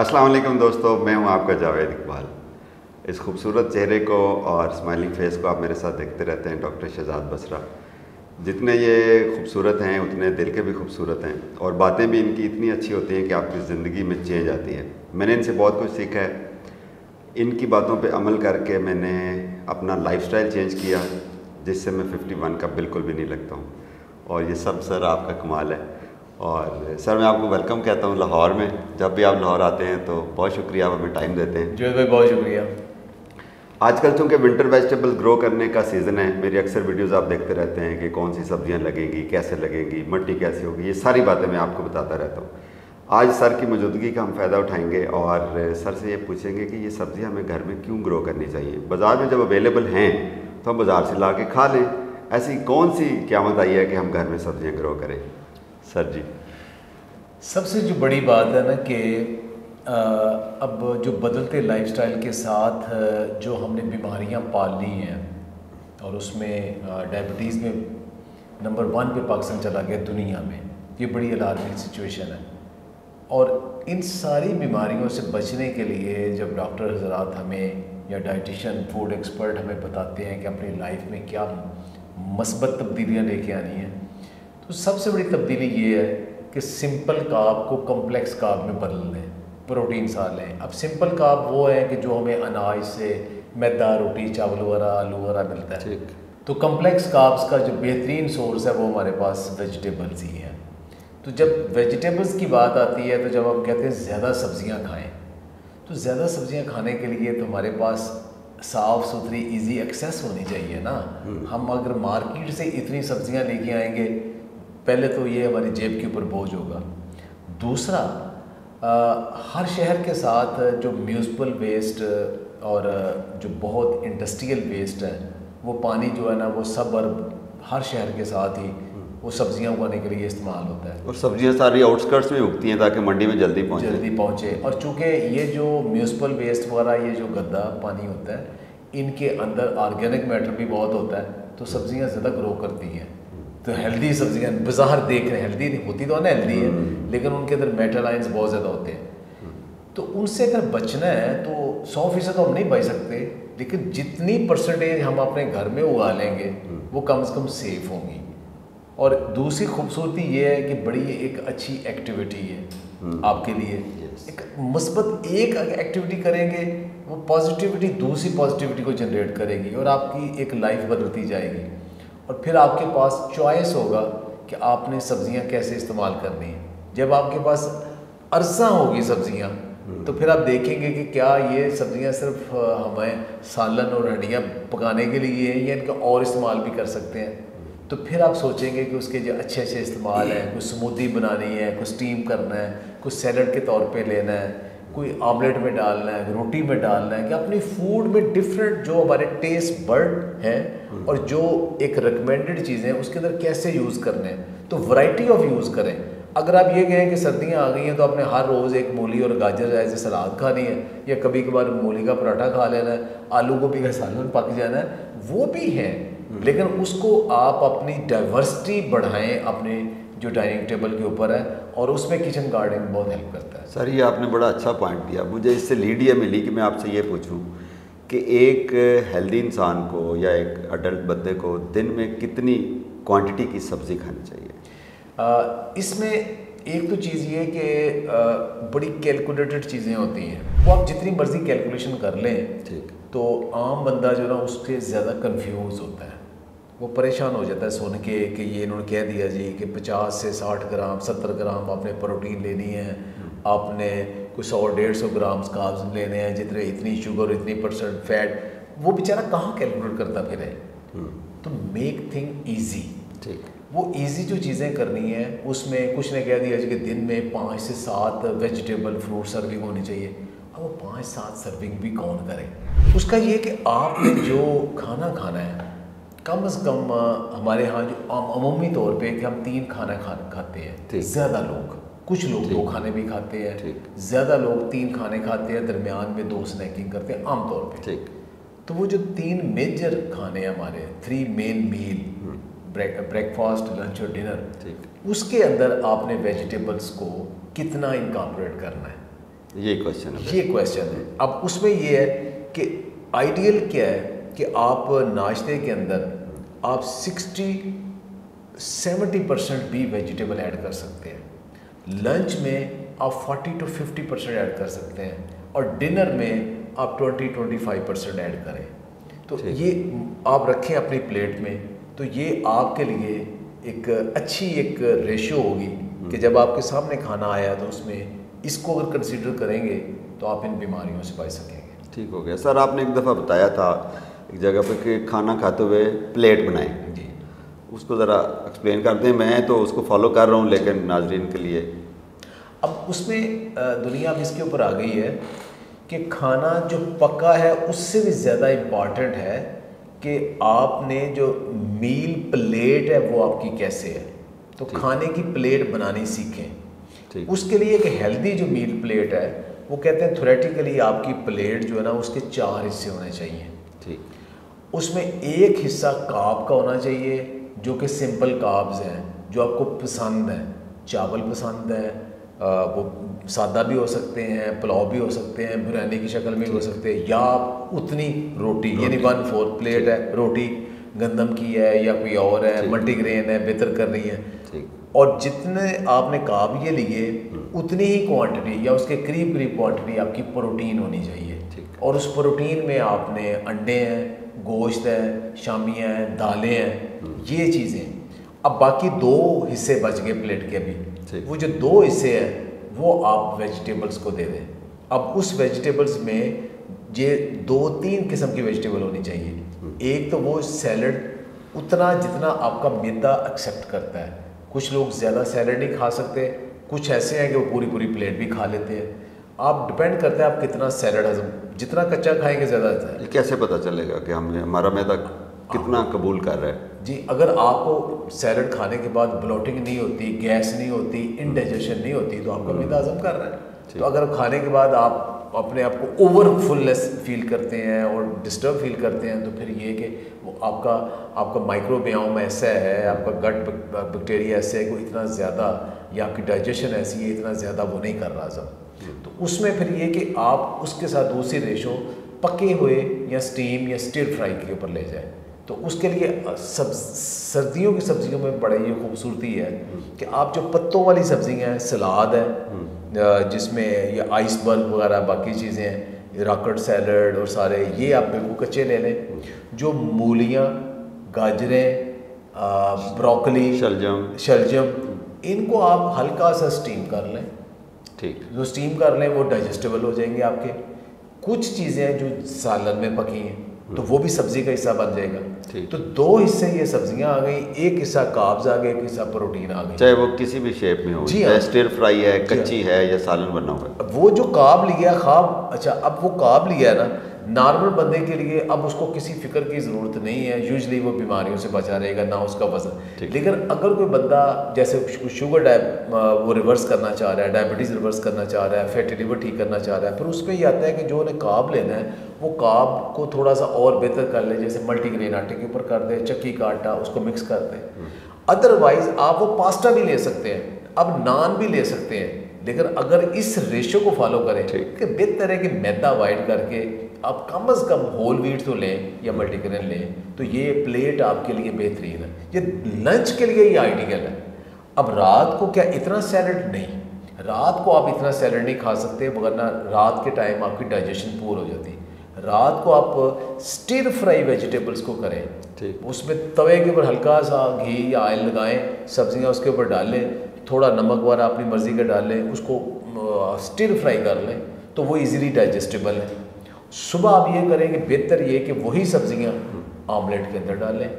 अस्सलाम वालेकुम दोस्तों, मैं हूँ आपका जावेद इकबाल। इस खूबसूरत चेहरे को और स्माइलिंग फेस को आप मेरे साथ देखते रहते हैं, डॉक्टर शहजाद बसरा। जितने ये खूबसूरत हैं, उतने दिल के भी खूबसूरत हैं और बातें भी इनकी इतनी अच्छी होती हैं कि आपकी ज़िंदगी में चेंज आती है। मैंने इनसे बहुत कुछ सीखा है। इनकी बातों पे अमल करके मैंने अपना लाइफस्टाइल चेंज किया, जिससे मैं 51 का बिल्कुल भी नहीं लगता हूँ। और ये सब सर आपका कमाल है। और सर मैं आपको वेलकम कहता हूँ लाहौर में। जब भी आप लाहौर आते हैं तो बहुत शुक्रिया आप हमें टाइम देते हैं। जो भाई बहुत शुक्रिया। आजकल चूँकि विंटर वेजिटेबल ग्रो करने का सीज़न है मेरी अक्सर वीडियोस आप देखते रहते हैं कि कौन सी सब्ज़ियाँ लगेंगी कैसे लगेंगी मिट्टी कैसी होगी ये सारी बातें मैं आपको बताता रहता हूँ। आज सर की मौजूदगी का हम फ़ायदा उठाएँगे और सर से ये पूछेंगे कि ये सब्ज़ियाँ हमें घर में क्यों ग्रो करनी चाहिए? बाज़ार में जब अवेलेबल हैं तो हम बाज़ार से ला के खा लें। ऐसी कौन सी क्यामत आई है कि हम घर में सब्ज़ियाँ ग्रो करें? सर जी। सबसे जो बड़ी बात है ना कि अब जो बदलते लाइफस्टाइल के साथ जो हमने बीमारियाँ पाल ली हैं, और उसमें डायबिटीज़ में नंबर वन पे पाकिस्तान चला गया दुनिया में, ये बड़ी अलार्मिंग सिचुएशन है। और इन सारी बीमारियों से बचने के लिए जब डॉक्टर हजरात हमें या डाइटिशन फ़ूड एक्सपर्ट हमें बताते हैं कि अपनी लाइफ में क्या मस्बत तब्दीलियाँ लेके आनी हैं तो सबसे बड़ी तब्दीली ये है कि सिंपल काब को कम्प्लेक्स काब में बदल लें प्रोटीन सा लें अब सिंपल काब वो है कि जो हमें अनाज से मैदा रोटी चावल वगैरह आलू वगैरह मिलता है। तो कम्प्लेक्स काब्स का जो बेहतरीन सोर्स है वो हमारे पास वेजिटेबल्स ही हैं। तो जब वेजिटेबल्स की बात आती है तो जब हम कहते हैं ज़्यादा सब्ज़ियाँ खाएँ तो ज़्यादा सब्ज़ियाँ खाने के लिए तो हमारे पास साफ़ सुथरी इजी एक्सेस होनी चाहिए ना। हम्म। हम अगर मार्केट से इतनी सब्ज़ियाँ लेके आएँगे पहले तो ये हमारी जेब के ऊपर बोझ होगा। दूसरा आ, हर शहर के साथ जो म्यूनसिपल वेस्ट और जो बहुत इंडस्ट्रियल वेस्ट है वो पानी जो है ना वो सब हर शहर के साथ ही वो सब्ज़ियाँ उगाने के लिए इस्तेमाल होता है। और सब्ज़ियाँ सारी आउटस्कर्ट्स में उगती हैं ताकि मंडी में जल्दी पहुँचे। जल्दी पहुँचे। और चूँकि ये जो म्यूनसिपल वेस्ट वगैरह ये जो गद्दा पानी होता है इनके अंदर ऑर्गेनिक मैटर भी बहुत होता है तो सब्ज़ियाँ ज़्यादा ग्रो करती हैं। तो हेल्दी सब्ज़ियाँ बाज़ार देख रहे हैं। हेल्दी नहीं होती तो ना हेल्दी है हम्म। लेकिन उनके अंदर मेटालाइंस बहुत ज़्यादा होते हैं। तो उनसे अगर बचना है तो सौ फ़ीसद तो हम नहीं बच सकते लेकिन जितनी परसेंटेज हम अपने घर में उगा लेंगे हम्म। वो कम से कम सेफ़ होंगी। और दूसरी खूबसूरती ये है कि बड़ी एक अच्छी एक्टिविटी है हम्म। आपके लिए। एक मुस्बत एक एक्टिविटी करेंगे वो पॉजिटिविटी दूसरी पॉजिटिविटी को जनरेट करेगी और आपकी एक लाइफ बदलती जाएगी। और फिर आपके पास चॉइस होगा कि आपने सब्ज़ियाँ कैसे इस्तेमाल करनी है। जब आपके पास अरसा होगी सब्ज़ियाँ हम्म। तो फिर आप देखेंगे कि क्या ये सब्ज़ियाँ सिर्फ़ हमें सालन और हड्डियाँ पकाने के लिए हैं या इनका और इस्तेमाल भी कर सकते हैं। तो फिर आप सोचेंगे कि उसके जो अच्छे अच्छे इस्तेमाल हैं कुछ स्मूदी बनानी है कुछ स्टीम करना है कुछ सैलड के तौर पे लेना है। कोई आमलेट में डालना है रोटी में डालना है कि अपनी फ़ूड में डिफरेंट जो हमारे टेस्ट बर्ड हैं और जो एक रिकमेंडेड चीज़ें हैं उसके अंदर कैसे यूज़ करने हैं। तो वैरायटी ऑफ़ यूज़ करें। अगर आप ये कहें कि सर्दियाँ आ गई हैं तो आपने हर रोज़ एक मूली और गाजर ऐसे सलाद खानी है या कभी कभार मूली का पराठा खा लेना है आलू गोभी का सालन पक जाना है वो भी है। हम्म। लेकिन उसको आप अपनी डाइवर्सिटी बढ़ाएँ अपने जो डाइनिंग टेबल के ऊपर है और उसमें किचन गार्डन बहुत हेल्प करता है। सर ये आपने बड़ा अच्छा पॉइंट दिया। मुझे इससे लीड ये मिली कि मैं आपसे ये पूछूँ कि एक हेल्दी इंसान को या एक अडल्ट बंदे को दिन में कितनी क्वांटिटी की सब्ज़ी खानी चाहिए? इसमें एक तो चीज़ ये कि बड़ी कैलकुलेटेड चीज़ें होती हैं। वो आप जितनी मर्ज़ी कैलकुलेशन कर लें ठीक। तो आम बंदा जो है ना उससे ज़्यादा कंफ्यूज होता है। वो परेशान हो जाता है सुन के कि ये इन्होंने कह दिया जी कि 50 से 60 ग्राम 70 ग्राम आपने प्रोटीन लेनी है। आपने कुछ सौ डेढ़ सौ ग्राम काब्स लेने हैं जितने इतनी शुगर इतनी परसेंट फैट वो बेचारा कहाँ कैलकुलेट करता फिर है? तो मेक थिंग ईजी ठीक। वो ईजी जो चीज़ें करनी है उसमें कुछ ने कह दिया जी कि दिन में पाँच से सात वेजिटेबल फ्रूट सर्विंग होनी चाहिए। अब वो पाँच सात सर्विंग भी कौन करे? उसका ये कि आपने जो खाना खाना है कम से कम हमारे यहाँ जो अमूमी तौर पे कि हम तीन खाना खा खाते हैं। ज़्यादा लोग कुछ लोग दो खाने भी खाते हैं। ज़्यादा लोग तीन खाने खाते हैं दरमियान में दो स्नैकिंग करते हैं आमतौर पे। ठीक। तो वो जो तीन मेजर खाने हैं हमारे three main meal breakfast lunch और डिनर ठीक। उसके अंदर आपने वेजिटेबल्स को कितना इनकॉपरेट करना है? ये क्वेश्चन है। ये क्वेश्चन है। अब उसमें ये है कि आइडियल क्या है? कि आप नाश्ते के अंदर आप 60 70 परसेंट भी वेजिटेबल ऐड कर सकते हैं। लंच में आप 40 टू 50 परसेंट ऐड कर सकते हैं और डिनर में आप 20 25 परसेंट ऐड करें। तो ये आप रखें अपनी प्लेट में तो ये आपके लिए एक अच्छी एक रेशियो होगी कि जब आपके सामने खाना आया तो उसमें इसको अगर कंसिडर करेंगे तो आप इन बीमारियों से बच सकेंगे। ठीक हो गया। सर आपने एक दफ़ा बताया था एक जगह पर कि खाना खाते हुए प्लेट बनाएँ। जी। उसको ज़रा एक्सप्लेन कर दें मैं तो उसको फॉलो कर रहा हूँ लेकिन नाजरीन के लिए। अब उसमें दुनिया अब इसके ऊपर आ गई है कि खाना जो पका है उससे भी ज़्यादा इंपॉर्टेंट है कि आपने जो मील प्लेट है वो आपकी कैसे है। तो खाने की प्लेट बनानी सीखें। उसके लिए एक हेल्दी जो मील प्लेट है वो कहते हैं थोरेटिकली आपकी प्लेट जो है ना उसके चार हिस्से होने चाहिए। ठीक। उसमें एक हिस्सा काब का होना चाहिए जो कि सिंपल काब्स हैं जो आपको पसंद हैं। चावल पसंद है वो सादा भी हो सकते हैं पुलाव भी हो सकते हैं बिरयानी की शक्ल में भी हो सकते हैं या आप उतनी रोटी यानी वन फोर्थ प्लेट है रोटी गंदम की है या कोई और है मल्टीग्रेन है बेहतर कर रही है। और जितने आपने काब ये लिए हम्म। उतनी ही क्वांटिटी या उसके करीब करीब क्वांटिटी आपकी प्रोटीन होनी चाहिए। और उस प्रोटीन में आपने अंडे हैं गोश्त है शामियाँ हैं दालें हैं। ये चीज़ें। अब बाकी दो हिस्से बच गए प्लेट के अभी। वो जो दो हिस्से हैं वो आप वेजिटेबल्स को दे दें। अब उस वेजिटेबल्स में ये दो तीन किस्म की वेजिटेबल होनी चाहिए। हम्म। एक तो वो सैलड उतना जितना आपका मैदा एक्सेप्ट करता है। कुछ लोग ज़्यादा सैलड नहीं खा सकते कुछ ऐसे हैं कि वो पूरी पूरी प्लेट भी खा लेते हैं। आप डिपेंड करते हैं आप कितना सैलड हजम जितना कच्चा खाएँगे ज़्यादा अच्छा है। कैसे पता चलेगा कि हम हमारा मैदा कितना कबूल कर रहा है? जी अगर आपको सैलड खाने के बाद ब्लोटिंग नहीं होती गैस नहीं होती इनडाइजेशन नहीं होती तो आपका मैदा हजम कर रहा है। तो अगर खाने के बाद आप अपने आप को ओवरफुलनेस फील करते हैं और डिस्टर्ब फील करते हैं तो फिर ये कि वो आपका आपका माइक्रोबियोम ऐसा है आपका गट बैक्टीरिया ऐसा है कोई इतना ज़्यादा या आपकी डाइजेशन ऐसी है इतना ज़्यादा वो नहीं कर रहा सब तो उसमें फिर ये कि आप उसके साथ दूसरी रेशो पके हुए या स्टीम या स्टिर फ्राई के ऊपर ले जाए। तो उसके लिए सब सर्दियों की सब्जियों में बड़ी ये खूबसूरती है कि आप जो पत्तों वाली सब्ज़ियाँ हैं सलाद है जिसमें ये बल्ब वगैरह बाकी चीज़ें हैं रॉकेट सैलड और सारे ये आप बिल्कुल कच्चे ले लें। जो मूलियाँ गाजरें ब्रोकली शलजम। शलजम इनको आप हल्का सा स्टीम कर लें। ठीक। जो स्टीम कर लें वो डाइजेस्टेबल हो जाएँगे आपके। कुछ चीज़ें जो सालन में पकी हैं तो वो भी सब्ज़ी का हिस्सा बन जाएगा। तो दो हिस्से ये सब्ज़ियाँ आ गई एक हिस्सा काब्ज आ गया एक हिस्सा प्रोटीन आ गई। चाहे वो किसी भी शेप में हो जी हाँ। स्टिर फ्राई है कच्ची हाँ। है या सालन बना हुआ है। वो जो काब लिया खाब अच्छा अब वो काब लिया है ना नॉर्मल बंदे के लिए अब उसको किसी फ़िक्र की ज़रूरत नहीं है। यूजली वो बीमारियों से बचा रहेगा ना उसका वज़न। लेकिन अगर कोई बंदा जैसे शुगर डायब वो रिवर्स करना चाह रहा है डायबिटीज़ रिवर्स करना चाह रहा है फैटी लिवर ठीक करना चाह रहा है फिर उसमें ये आता है कि जो उन्हें काब लेना है वो काब को थोड़ा सा और बेहतर कर ले जैसे मल्टीग्रेन आटे के ऊपर कर दे चक्की का आटा उसको मिक्स कर दे। अदरवाइज़ हम्म। आप वो पास्ता भी ले सकते हैं अब नान भी ले सकते हैं। लेकिन अगर इस रेशो को फॉलो करें कि बेहतर है कि मैदा अवॉइड करके आप कम अज़ कम होल वीट तो लें या मल्टीग्रेन लें तो ये प्लेट आपके लिए बेहतरीन है। ये लंच के लिए ये आइडियल है। अब रात को क्या इतना सैलड नहीं। रात को आप इतना सैलड नहीं खा सकते वरना रात के टाइम आपकी डाइजेशन पूर हो जाती। रात को आप स्टिर फ्राई वेजिटेबल्स को करें। ठीक। उसमें तवे के ऊपर हल्का सा घी या ऑयल लगाएँ सब्ज़ियाँ उसके ऊपर डाल थोड़ा नमक वाला अपनी मर्ज़ी का डाल लें उसको स्टिर फ्राई कर लें तो वो इजीली डाइजेस्टेबल है। सुबह आप ये करें कि बेहतर ये कि वही सब्ज़ियाँ आमलेट के अंदर डालें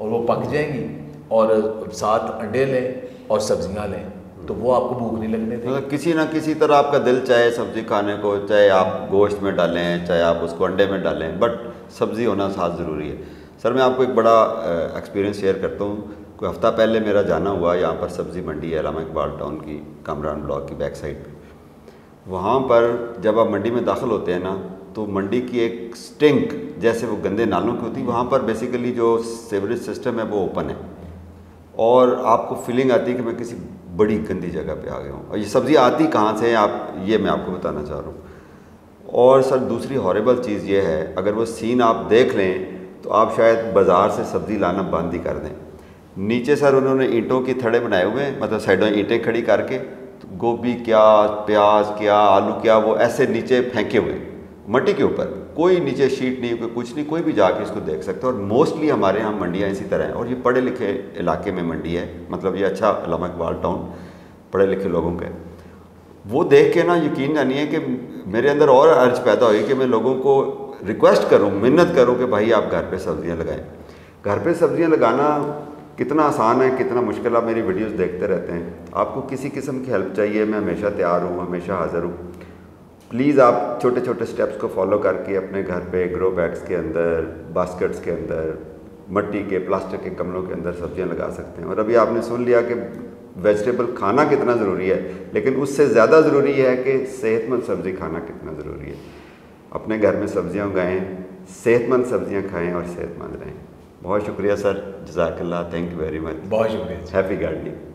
और वो पक जाएँगी और साथ अंडे लें और सब्ज़ियाँ लें। तो वो आपको भूख नहीं लगने देगी। मतलब किसी ना किसी तरह आपका दिल चाहे सब्ज़ी खाने को, चाहे आप गोश्त में डालें, चाहे आप उसको अंडे में डालें बट सब्ज़ी होना साथ ज़रूरी है। सर, मैं आपको एक बड़ा एक्सपीरियंस शेयर करता हूँ। कोई हफ़्ता पहले मेरा जाना हुआ, यहाँ पर सब्ज़ी मंडी है अलामा इकबाल टाउन की, कामरान ब्लॉक की बैक साइड पे। वहाँ पर जब आप मंडी में दाखिल होते हैं ना तो मंडी की एक स्टिंक जैसे वो गंदे नालों की होती है वहाँ पर बेसिकली जो सेवरेज सिस्टम है वो ओपन है। और आपको फीलिंग आती है कि मैं किसी बड़ी गंदी जगह पे आ गया हूँ। और ये सब्ज़ी आती कहाँ से है, आप, ये मैं आपको बताना चाह रहा हूँ। और सर, दूसरी हॉरेबल चीज़ ये है, अगर वो सीन आप देख लें तो आप शायद बाज़ार से सब्ज़ी लाना बंद ही कर दें। नीचे सर, उन्होंने ईंटों के थड़े बनाए हुए हैं मतलब साइडों ईंटें खड़ी करके तो गोभी क्या, प्याज क्या, आलू क्या, वो ऐसे नीचे फेंके हुए मट्टी के ऊपर। कोई नीचे शीट नहीं, कोई कुछ नहीं, कोई भी जाके इसको देख सकता है। और मोस्टली हमारे यहाँ मंडियाँ इसी तरह हैं। और ये पढ़े लिखे इलाके में मंडी है। मतलब ये अच्छा अलामा इकबाल टाउन पढ़े लिखे लोगों के। वो देख के ना यकीन जानिए कि मेरे अंदर और अर्ज़ पैदा हुई कि मैं लोगों को रिक्वेस्ट करूँ, मिन्नत करूँ कि भाई आप घर पे सब्ज़ियाँ लगाएँ। घर पे सब्ज़ियाँ लगाना कितना आसान है, कितना मुश्किल आप मेरी वीडियोस देखते रहते हैं। आपको किसी किस्म की हेल्प चाहिए, मैं हमेशा तैयार हूँ, हमेशा हाज़िर हूँ। प्लीज़ आप छोटे छोटे स्टेप्स को फॉलो करके अपने घर पे ग्रो बैग्स के अंदर बास्केट्स के अंदर मट्टी के प्लास्टिक के गमलों के अंदर सब्ज़ियाँ लगा सकते हैं। और अभी आपने सुन लिया कि वेजिटेबल खाना कितना ज़रूरी है लेकिन उससे ज़्यादा ज़रूरी है कि सेहतमंद सब्ज़ी खाना कितना ज़रूरी है। अपने घर में सब्ज़ियाँ उगाएँ सेहतमंद सब्ज़ियाँ खाएँ और सेहतमंद रहें। बहुत शुक्रिया सर। जजाकल्ला थैंक यू वेरी मच बहुत शुक्रिया। Happy gardening